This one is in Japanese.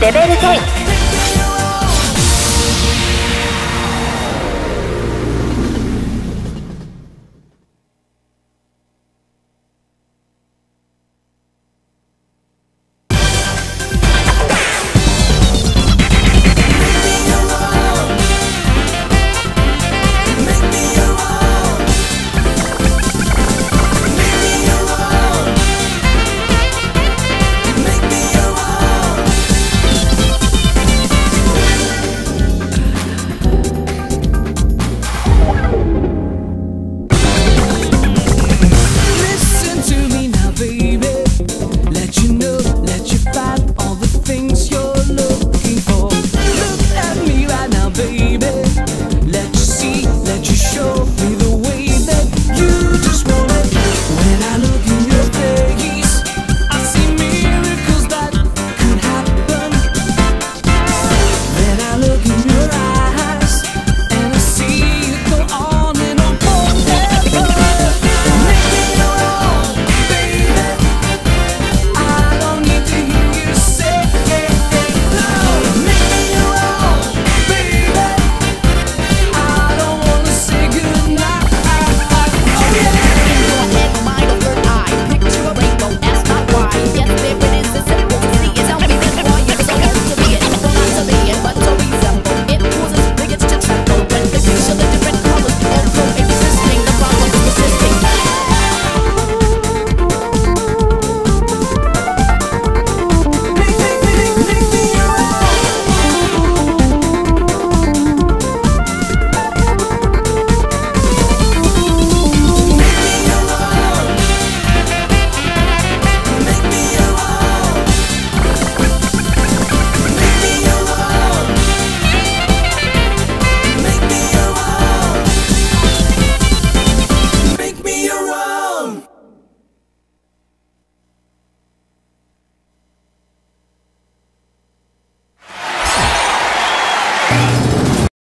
レベル10